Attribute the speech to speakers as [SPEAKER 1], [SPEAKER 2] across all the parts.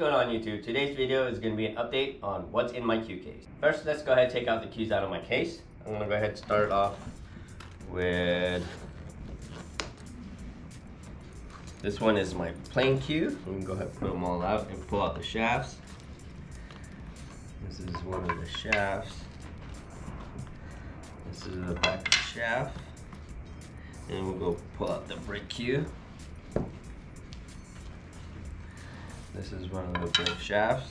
[SPEAKER 1] going on YouTube? Today's video is going to be an update on what's in my cue case. First, let's go ahead and take out the cues out of my case. I'm going to go ahead and start off with this one is my plain cue. Going to go ahead and put them all out and pull out the shafts. This is one of the shafts. This is the back shaft. And we'll go pull out the break cue. This is one of the break shafts.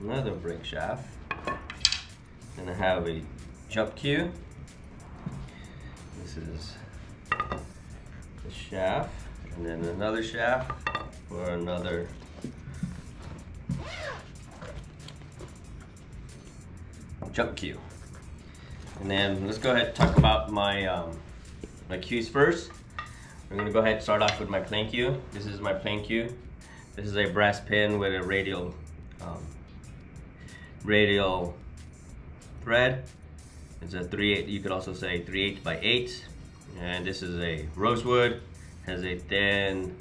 [SPEAKER 1] Another break shaft. And I have a jump cue. This is the shaft. And then another shaft for another jump cue. And then let's go ahead and talk about my um, my cues first. We're gonna go ahead and start off with my plain cue. This is my plain cue. This is a brass pin with a radial um, radial thread. It's a 3 8, you could also say 3 8 by 8. And this is a rosewood, has a thin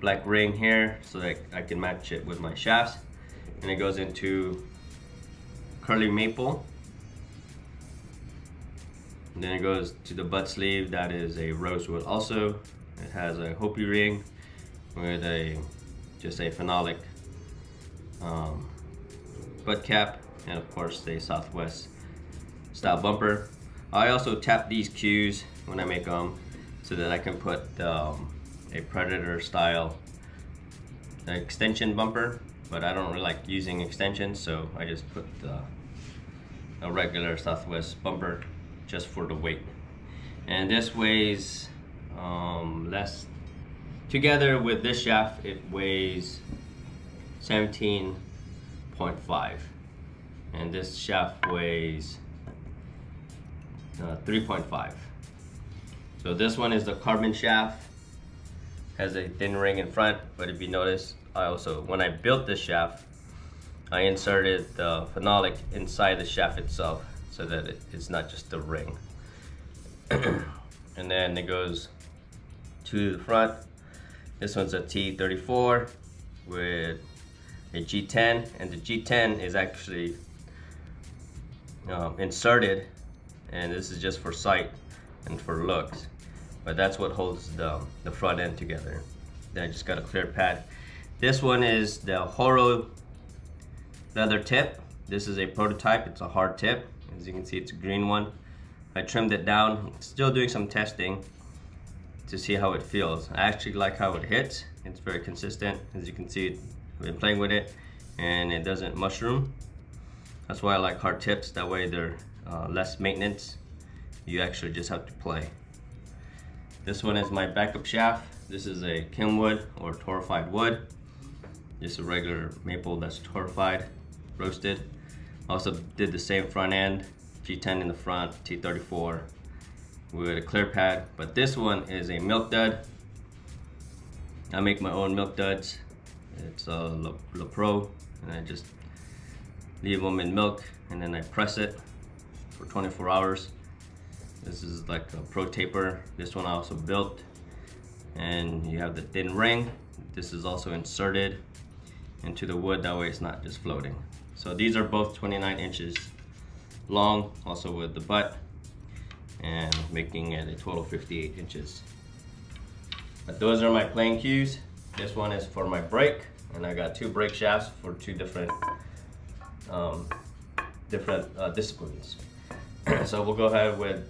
[SPEAKER 1] black ring here so that I can match it with my shafts. And it goes into curly maple. And then it goes to the butt sleeve, that is a rosewood also. It has a Hoppe ring with a just a phenolic um, butt cap and of course the Southwest style bumper. I also tap these cues when I make them so that I can put um, a Predator style extension bumper but I don't really like using extensions so I just put a regular Southwest bumper just for the weight and this weighs um, less Together with this shaft, it weighs 17.5. And this shaft weighs uh, 3.5. So this one is the carbon shaft. Has a thin ring in front, but if you notice, I also, when I built this shaft, I inserted the phenolic inside the shaft itself so that it, it's not just the ring. and then it goes to the front this one's a T34 with a G10 and the G10 is actually um, inserted and this is just for sight and for looks but that's what holds the, the front end together. Then I just got a clear pad. This one is the Horo leather tip. This is a prototype. It's a hard tip. As you can see it's a green one. I trimmed it down. Still doing some testing to see how it feels. I actually like how it hits. It's very consistent. As you can see, I've been playing with it and it doesn't mushroom. That's why I like hard tips. That way they're uh, less maintenance. You actually just have to play. This one is my backup shaft. This is a Kielwood or torrefied wood. Just a regular maple that's torrefied, roasted. Also did the same front end, G10 in the front, T34 with a clear pad but this one is a milk dud. I make my own milk duds. It's a La, Pro and I just leave them in milk and then I press it for 24 hours. This is like a pro taper. This one I also built and you have the thin ring. This is also inserted into the wood. That way it's not just floating. So these are both 29 inches long also with the butt making it a total 58 inches. But those are my plane cues. This one is for my break and I got two break shafts for two different um, different uh, disciplines. so we'll go ahead with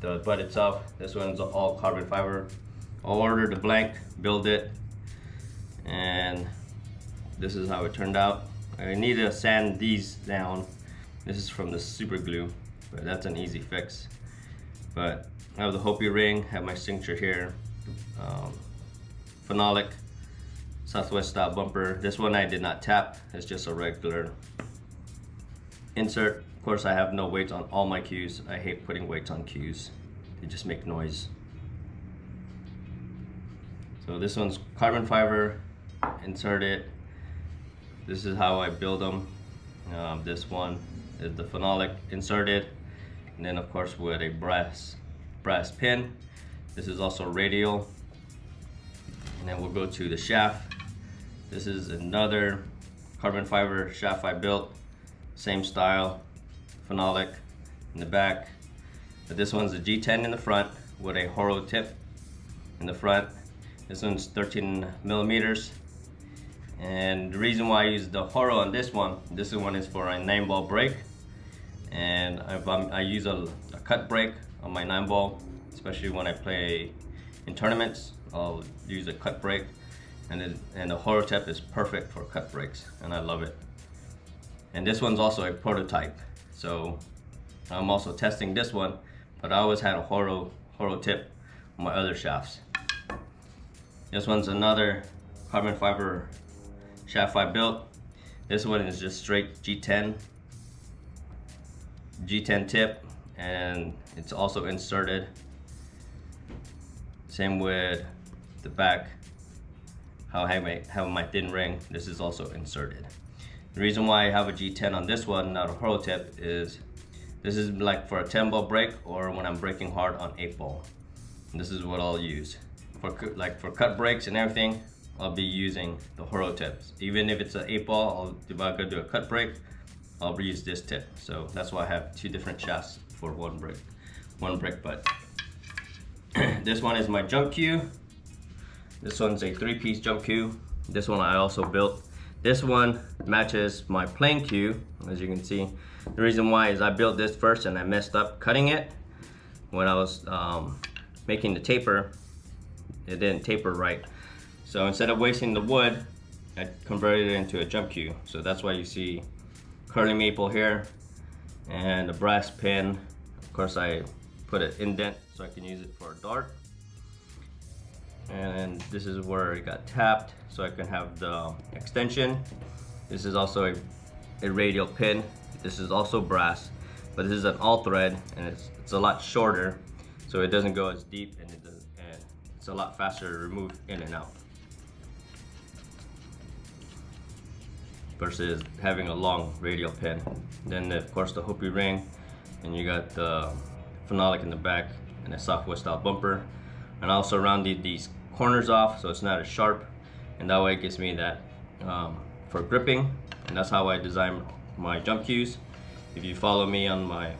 [SPEAKER 1] the butt itself. This one's all carbon fiber. I'll order the blank, build it, and this is how it turned out. I need to sand these down. This is from the super glue, but that's an easy fix. But I have the Hoppe ring, have my signature here. Um, phenolic Southwest style bumper. This one I did not tap, it's just a regular insert. Of course I have no weights on all my cues. I hate putting weights on cues. They just make noise. So this one's carbon fiber, insert it. This is how I build them. Um, this one is the phenolic inserted and then of course with a brass brass pin this is also radial and then we'll go to the shaft This is another carbon fiber shaft I built. Same style, phenolic in the back. But this one's a G10 in the front with a Horo tip in the front. This one's 13 millimeters. And the reason why I use the Horo on this one, this one is for a nine ball break. And I, I use a, a cut break on my nine ball, especially when I play in tournaments. I'll use a cut break and, it, and the tip is perfect for cut breaks and I love it. And this one's also a prototype. So I'm also testing this one, but I always had a Horo tip on my other shafts. This one's another carbon fiber shaft I built. This one is just straight G10, G10 tip, and it's also inserted. Same with the back, how I have my, have my thin ring, this is also inserted. The reason why I have a G10 on this one, not a Horo tip, is this is like for a 10 ball break or when I'm breaking hard on 8 ball. And this is what I'll use for like for cut breaks and everything, I'll be using the Horo tips. Even if it's an eight ball, I'll, if I go do a cut break, I'll use this tip. So that's why I have two different shafts for one brick, one brick butt. this one is my jump cue. This one's a three-piece jump cue. This one I also built. This one matches my playing cue, as you can see. The reason why is I built this first and I messed up cutting it when I was um, making the taper it didn't taper right. So instead of wasting the wood, I converted it into a jump cue. So that's why you see curly maple here and a brass pin. Of course I put an indent so I can use it for a dart. And this is where it got tapped so I can have the extension. This is also a, a radial pin. This is also brass, but this is an all thread and it's, it's a lot shorter so it doesn't go as deep and it it's a lot faster to remove in and out. Versus having a long radial pin. Then of course the Hoppe ring, and you got the phenolic in the back and a Southwest style bumper. And I also rounded these corners off so it's not as sharp. And that way it gives me that um, for gripping. And that's how I design my jump cues. If you follow me on my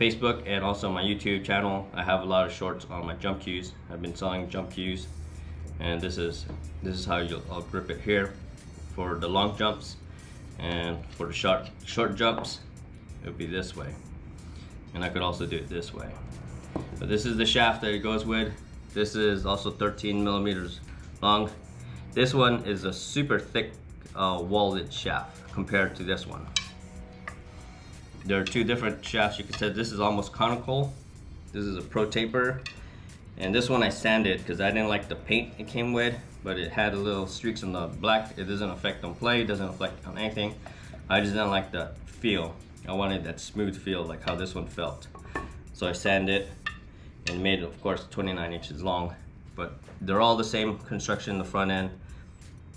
[SPEAKER 1] Facebook and also my YouTube channel. I have a lot of shorts on my jump cues. I've been selling jump cues and this is this is how you'll I'll grip it here for the long jumps and for the short short jumps it would be this way. And I could also do it this way. But this is the shaft that it goes with. This is also 13 millimeters long. This one is a super thick uh, walled shaft compared to this one. There are two different shafts. You can say this is almost conical. This is a pro taper. And this one I sanded because I didn't like the paint it came with but it had a little streaks on the black it doesn't affect on play it doesn't affect on anything I just didn't like the feel I wanted that smooth feel like how this one felt so I sanded it and made it of course 29 inches long but they're all the same construction in the front end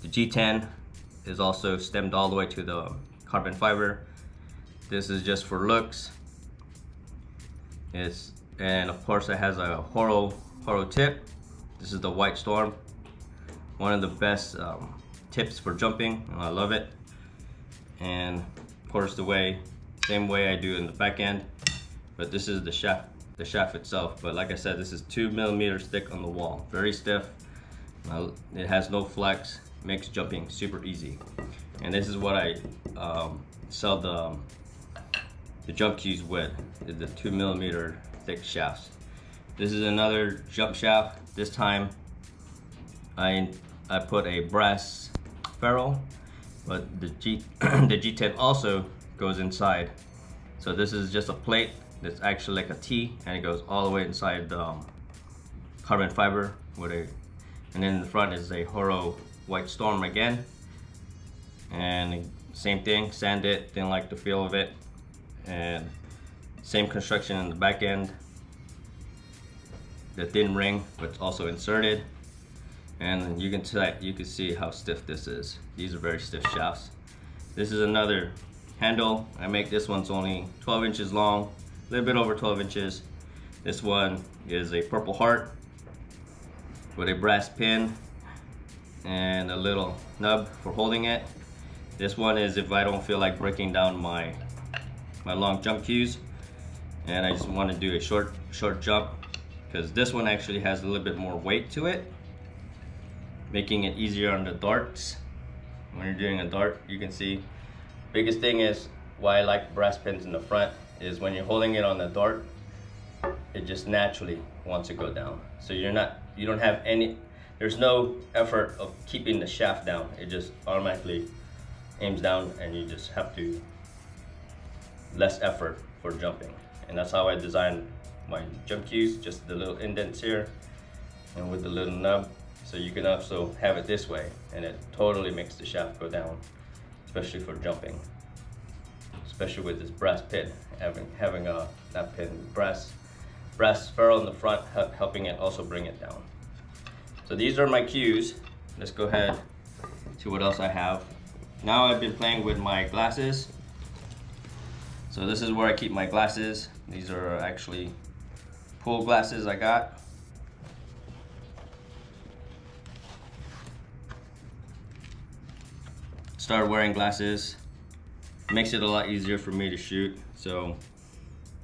[SPEAKER 1] the G10 is also stemmed all the way to the carbon fiber this is just for looks. It's and of course it has a Horo Horo tip. This is the White Storm. One of the best um, tips for jumping. I love it. And of course the way, same way I do in the back end. But this is the shaft, the shaft itself. But like I said, this is two millimeters thick on the wall. Very stiff. It has no flex. Makes jumping super easy. And this is what I um, sell the the jump cues with the two millimeter thick shafts. This is another jump shaft. This time I I put a brass ferrule, but the G the G10 also goes inside. So this is just a plate that's actually like a T and it goes all the way inside the um, carbon fiber with a and then in the front is a Horo White Storm again. And same thing, sand it, didn't like the feel of it, and same construction in the back end the thin ring but also inserted and you can you can see how stiff this is. These are very stiff shafts. This is another handle. I make this one's only 12 inches long a little bit over 12 inches. This one is a purple heart with a brass pin and a little nub for holding it. This one is if I don't feel like breaking down my my long jump cues. And I just want to do a short short jump because this one actually has a little bit more weight to it making it easier on the darts. When you're doing a dart you can see biggest thing is why I like brass pins in the front is when you're holding it on the dart it just naturally wants to go down. So you're not you don't have any there's no effort of keeping the shaft down. It just automatically aims down and you just have to less effort for jumping. And that's how I designed my jump cues just the little indents here. And with the little nub so you can also have it this way and it totally makes the shaft go down especially for jumping. Especially with this brass pin having having a that pin brass brass ferrule in the front helping it also bring it down. So these are my cues. Let's go ahead to what else I have. Now I've been playing with my glasses. So this is where I keep my glasses. These are actually pool glasses I got. Started wearing glasses. Makes it a lot easier for me to shoot. So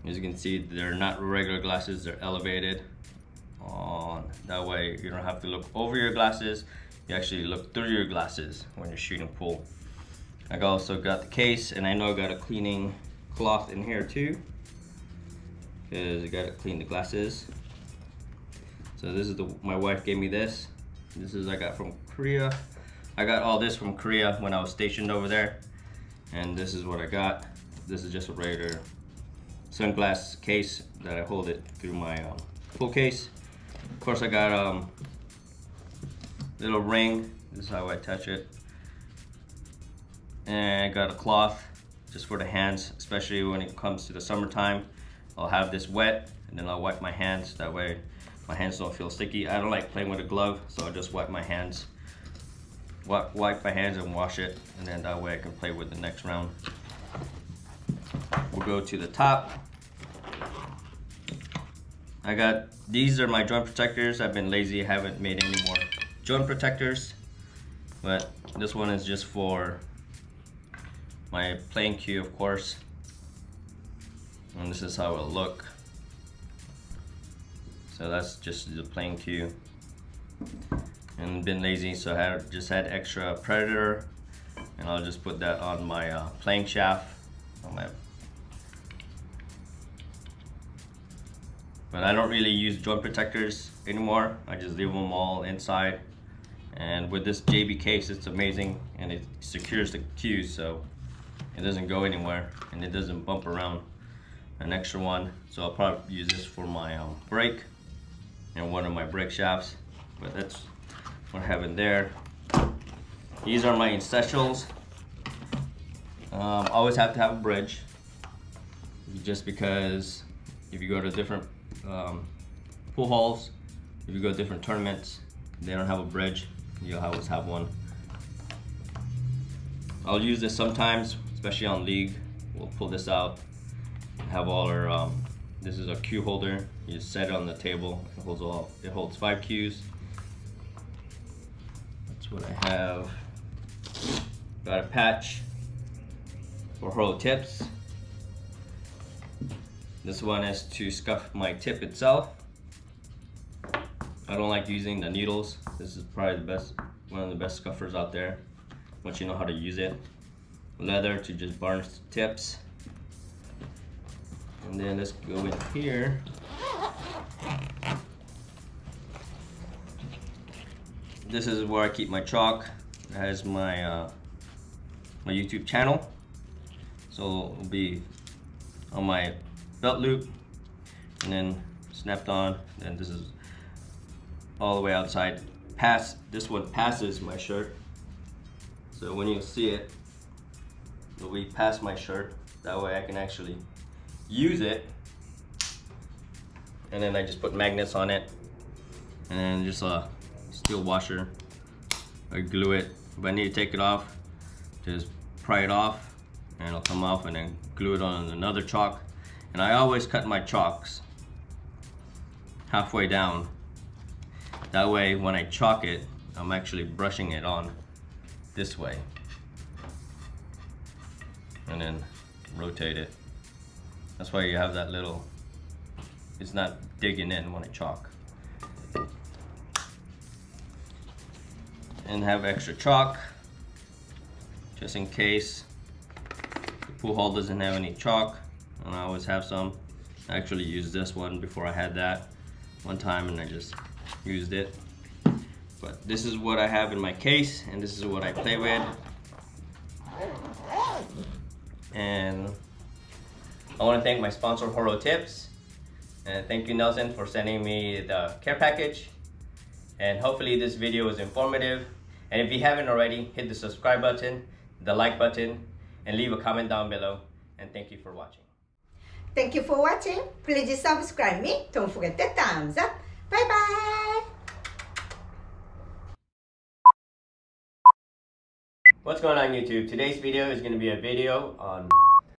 [SPEAKER 1] as you can see, they're not regular glasses, they're elevated. On that way you don't have to look over your glasses, you actually look through your glasses when you're shooting pool. I also got the case and I know I got a cleaning cloth in here too because I gotta clean the glasses so this is the my wife gave me this this is I got from Korea I got all this from Korea when I was stationed over there and this is what I got this is just a regular sunglass case that I hold it through my um, full case of course I got um little ring this is how I touch it and I got a cloth just for the hands, especially when it comes to the summertime. I'll have this wet and then I'll wipe my hands. That way my hands don't feel sticky. I don't like playing with a glove, so I'll just wipe my hands. Wipe, my hands and wash it, and then that way I can play with the next round. We'll go to the top. I got, these are my joint protectors. I've been lazy, haven't made any more joint protectors. But this one is just for my playing cue of course and this is how it'll look so that's just the playing cue and been lazy so I had, just had extra predator and I'll just put that on my uh, playing shaft. On my but I don't really use joint protectors anymore. I just leave them all inside. And with this JB case it's amazing and it secures the cues so it doesn't go anywhere and it doesn't bump around an extra one. So I'll probably use this for my um, break and one of my break shafts but that's have in there these are my essentials um, always have to have a bridge just because if you go to different um, pool halls if you go to different tournaments they don't have a bridge you'll always have one I'll use this sometimes especially on league. We'll pull this out, have all our, um, this is a cue holder. You set it on the table. It holds all, it holds five cues. What I have. Got a patch for Horo tips. This one is to scuff my tip itself. I don't like using the needles. This is probably the best, one of the best scuffers out there once you know how to use it leather to just burn tips. And then let's go in here. This is where I keep my chalk. Is my uh, my YouTube channel. So it'll be on my belt loop and then snapped on. And this is all the way outside. Pass this one passes my shirt. So when you see it, it'll be past my shirt. That way I can actually use it. And then I just put magnets on it. And then just a steel washer. I glue it. If I need to take it off, just pry it off and it'll come off and then glue it on another chalk. And I always cut my chalks halfway down. That way when I chalk it, I'm actually brushing it on this way and then rotate it that's why you have that little it's not digging in when I chalk and have extra chalk just in case the pool hall doesn't have any chalk. And I always have some. I actually used this one before I had that one time and I just used it. But this is what I have in my case and this is what I play with. And I want to thank my sponsor Horo Tips. And thank you Nelson for sending me the care package. And hopefully this video was informative and if you haven't already hit the subscribe button the like button and leave a comment down below and thank you for watching
[SPEAKER 2] Thank you for watching. Please subscribe me. Don't forget the thumbs up. Bye bye.
[SPEAKER 1] What's going on YouTube? Today's video is going to be a video on